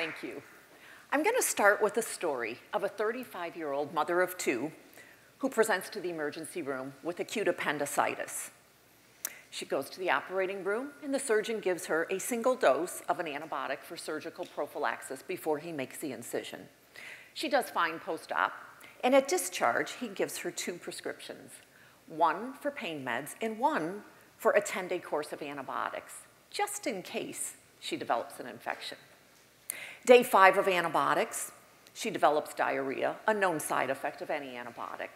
Thank you. I'm going to start with a story of a 35-year-old mother of two who presents to the emergency room with acute appendicitis. She goes to the operating room, and the surgeon gives her a single dose of an antibiotic for surgical prophylaxis before he makes the incision. She does fine post-op, and at discharge, he gives her two prescriptions, one for pain meds and one for a 10-day course of antibiotics, just in case she develops an infection. Day five of antibiotics, she develops diarrhea, a known side effect of any antibiotic.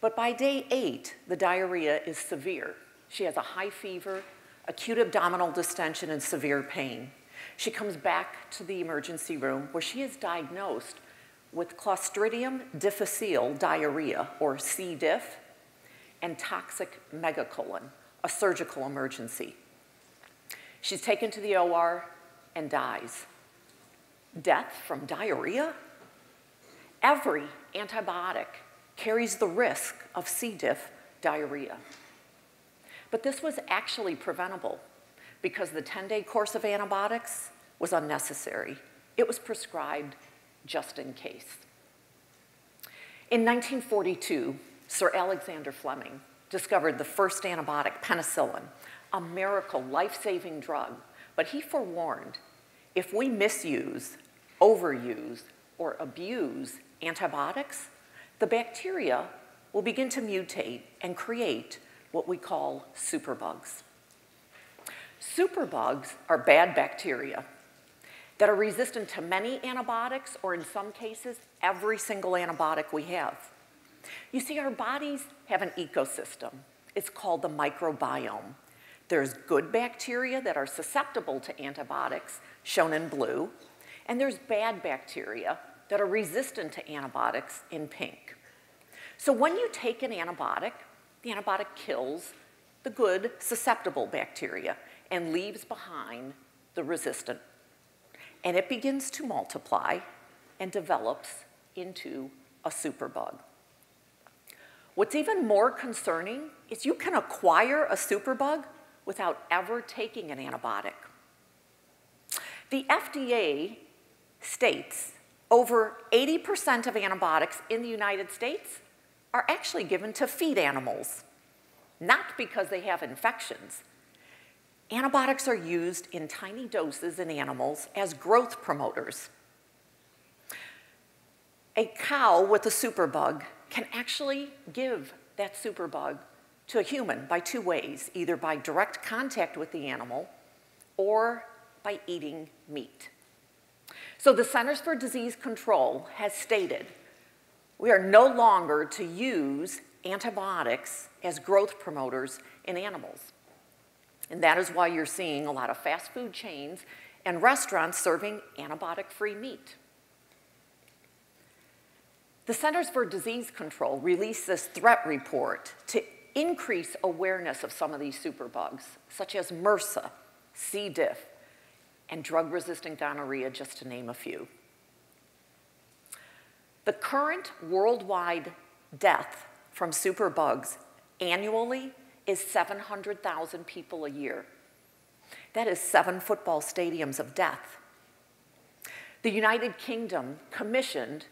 But by day eight, the diarrhea is severe she has a high fever, acute abdominal distension, and severe pain. She comes back to the emergency room where she is diagnosed with Clostridium difficile diarrhea, or C. diff, and toxic megacolon, a surgical emergency. She's taken to the OR and dies. Death from diarrhea? Every antibiotic carries the risk of C. diff diarrhea. But this was actually preventable because the 10-day course of antibiotics was unnecessary. It was prescribed just in case. In 1942, Sir Alexander Fleming discovered the first antibiotic, penicillin, a miracle, life-saving drug. But he forewarned, if we misuse, overuse, or abuse antibiotics, the bacteria will begin to mutate and create what we call superbugs. Superbugs are bad bacteria that are resistant to many antibiotics, or in some cases, every single antibiotic we have. You see, our bodies have an ecosystem. It's called the microbiome. There's good bacteria that are susceptible to antibiotics, shown in blue, and there's bad bacteria that are resistant to antibiotics in pink. So when you take an antibiotic, the antibiotic kills the good susceptible bacteria and leaves behind the resistant. And it begins to multiply and develops into a superbug. What's even more concerning is you can acquire a superbug without ever taking an antibiotic. The FDA states over 80% of antibiotics in the United States are actually given to feed animals, not because they have infections. Antibiotics are used in tiny doses in animals as growth promoters. A cow with a superbug can actually give that superbug to a human by two ways, either by direct contact with the animal or by eating meat. So the Centers for Disease Control has stated we are no longer to use antibiotics as growth promoters in animals. And that is why you're seeing a lot of fast food chains and restaurants serving antibiotic-free meat. The Centers for Disease Control released this threat report to increase awareness of some of these superbugs, such as MRSA, C. diff, and drug-resistant gonorrhea, just to name a few. The current worldwide death from superbugs annually is 700,000 people a year. That is seven football stadiums of death. The United Kingdom commissioned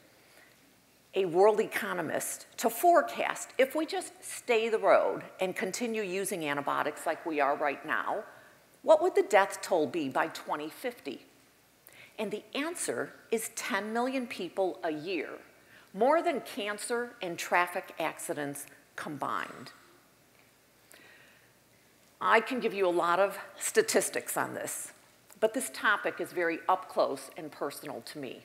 a world economist to forecast if we just stay the road and continue using antibiotics like we are right now, what would the death toll be by 2050? And the answer is 10 million people a year, more than cancer and traffic accidents combined. I can give you a lot of statistics on this, but this topic is very up close and personal to me.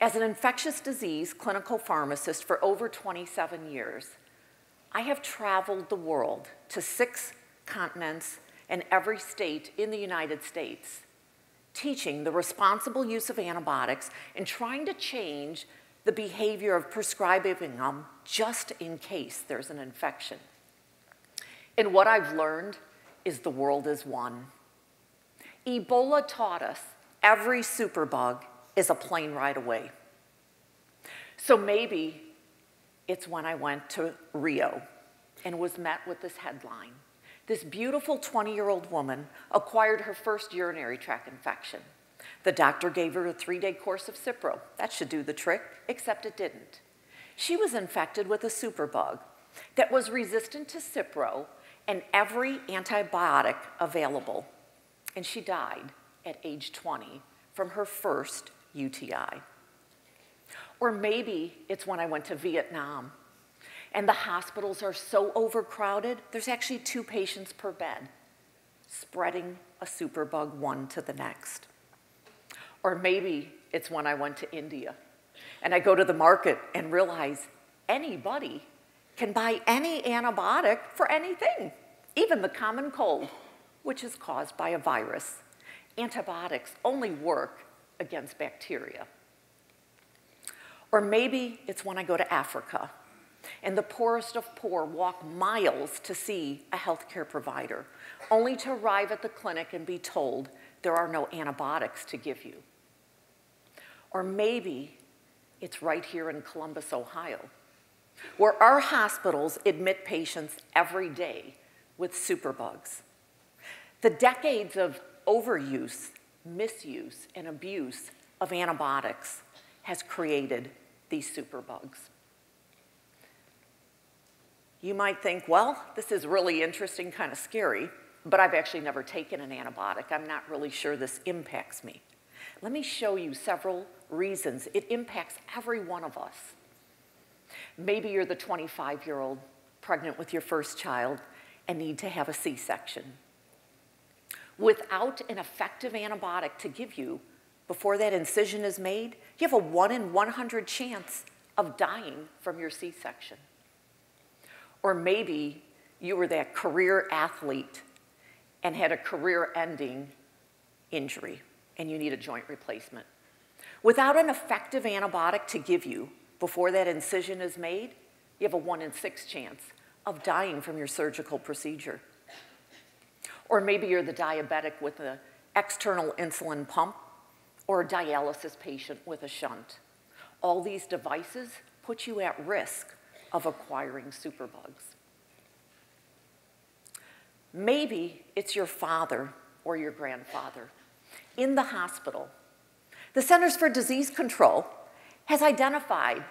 As an infectious disease clinical pharmacist for over 27 years, I have traveled the world to six continents and every state in the United States teaching the responsible use of antibiotics and trying to change the behavior of prescribing them just in case there's an infection. And what I've learned is the world is one. Ebola taught us every superbug is a plane ride away. So maybe it's when I went to Rio and was met with this headline. This beautiful 20-year-old woman acquired her first urinary tract infection. The doctor gave her a three day course of Cipro. That should do the trick, except it didn't. She was infected with a superbug that was resistant to Cipro and every antibiotic available. And she died at age 20 from her first UTI. Or maybe it's when I went to Vietnam and the hospitals are so overcrowded, there's actually two patients per bed, spreading a superbug one to the next. Or maybe it's when I went to India and I go to the market and realize anybody can buy any antibiotic for anything, even the common cold, which is caused by a virus. Antibiotics only work against bacteria. Or maybe it's when I go to Africa and the poorest of poor walk miles to see a healthcare provider, only to arrive at the clinic and be told there are no antibiotics to give you. Or maybe it's right here in Columbus, Ohio, where our hospitals admit patients every day with superbugs. The decades of overuse, misuse, and abuse of antibiotics has created these superbugs. You might think, well, this is really interesting, kind of scary, but I've actually never taken an antibiotic. I'm not really sure this impacts me. Let me show you several reasons it impacts every one of us. Maybe you're the 25 year old pregnant with your first child and need to have a C section. Without an effective antibiotic to give you before that incision is made, you have a 1 in 100 chance of dying from your C section. Or maybe you were that career athlete and had a career ending injury and you need a joint replacement. Without an effective antibiotic to give you before that incision is made, you have a one in six chance of dying from your surgical procedure. Or maybe you're the diabetic with an external insulin pump or a dialysis patient with a shunt. All these devices put you at risk of acquiring superbugs. Maybe it's your father or your grandfather in the hospital. The Centers for Disease Control has identified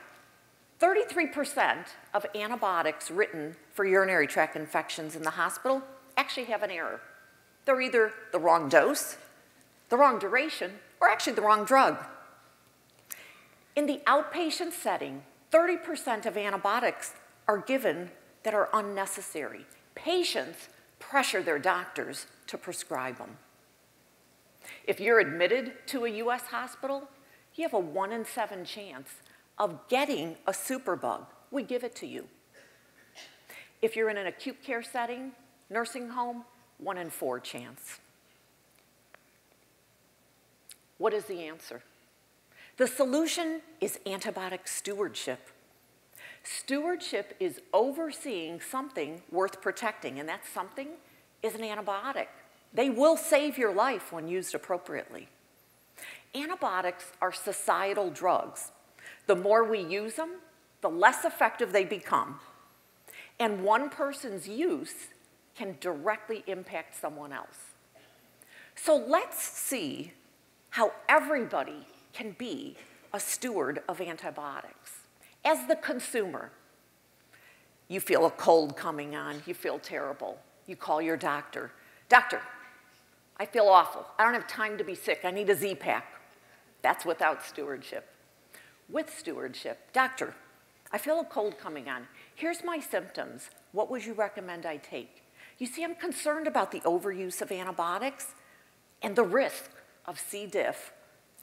33% of antibiotics written for urinary tract infections in the hospital actually have an error. They're either the wrong dose, the wrong duration, or actually the wrong drug. In the outpatient setting, 30% of antibiotics are given that are unnecessary. Patients pressure their doctors to prescribe them. If you're admitted to a US hospital, you have a one in seven chance of getting a superbug. We give it to you. If you're in an acute care setting, nursing home, one in four chance. What is the answer? The solution is antibiotic stewardship. Stewardship is overseeing something worth protecting, and that something is an antibiotic. They will save your life when used appropriately. Antibiotics are societal drugs. The more we use them, the less effective they become. And one person's use can directly impact someone else. So let's see how everybody can be a steward of antibiotics. As the consumer, you feel a cold coming on, you feel terrible. You call your doctor. Doctor, I feel awful. I don't have time to be sick. I need a Z pack. That's without stewardship. With stewardship, doctor, I feel a cold coming on. Here's my symptoms. What would you recommend I take? You see, I'm concerned about the overuse of antibiotics and the risk of C. diff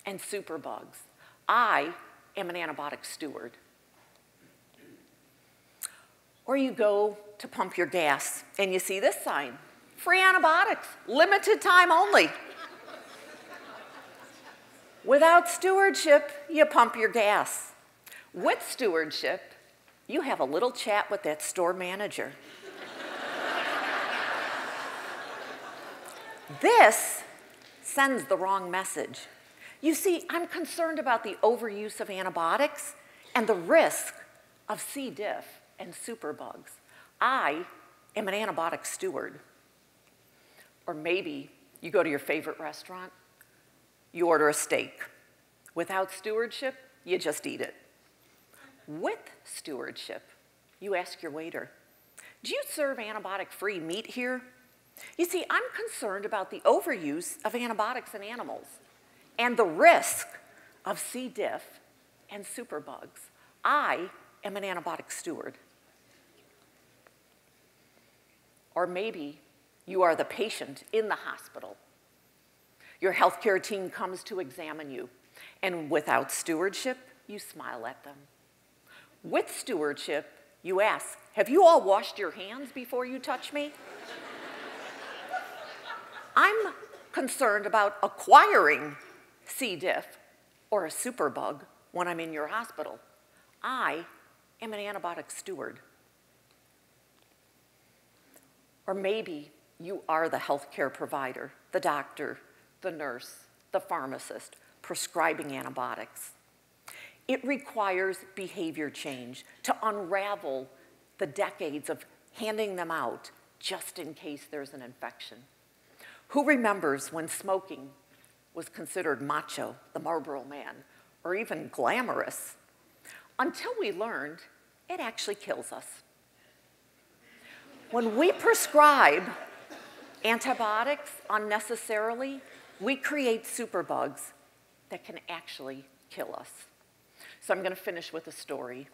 and superbugs. I am an antibiotic steward. Or you go to pump your gas and you see this sign, free antibiotics, limited time only. Without stewardship, you pump your gas. With stewardship, you have a little chat with that store manager. this sends the wrong message. You see, I'm concerned about the overuse of antibiotics and the risk of C. diff and superbugs. I am an antibiotic steward. Or maybe you go to your favorite restaurant you order a steak. Without stewardship, you just eat it. With stewardship, you ask your waiter, do you serve antibiotic-free meat here? You see, I'm concerned about the overuse of antibiotics in animals and the risk of C. diff and superbugs. I am an antibiotic steward. Or maybe you are the patient in the hospital. Your healthcare team comes to examine you, and without stewardship, you smile at them. With stewardship, you ask, Have you all washed your hands before you touch me? I'm concerned about acquiring C. diff or a superbug when I'm in your hospital. I am an antibiotic steward. Or maybe you are the healthcare provider, the doctor, the nurse, the pharmacist prescribing antibiotics. It requires behavior change to unravel the decades of handing them out just in case there's an infection. Who remembers when smoking was considered macho, the Marlboro man, or even glamorous? Until we learned it actually kills us. When we prescribe antibiotics unnecessarily, we create superbugs that can actually kill us. So I'm going to finish with a story.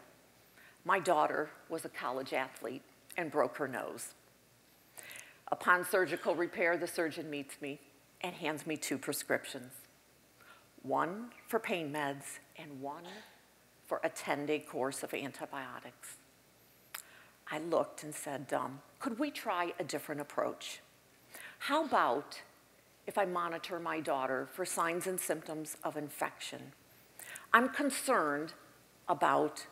My daughter was a college athlete and broke her nose. Upon surgical repair, the surgeon meets me and hands me two prescriptions one for pain meds and one for a 10 day course of antibiotics. I looked and said, um, Could we try a different approach? How about if I monitor my daughter for signs and symptoms of infection? I'm concerned about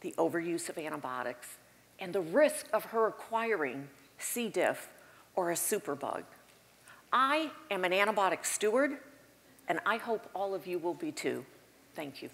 the overuse of antibiotics and the risk of her acquiring C. diff or a superbug. I am an antibiotic steward, and I hope all of you will be too. Thank you.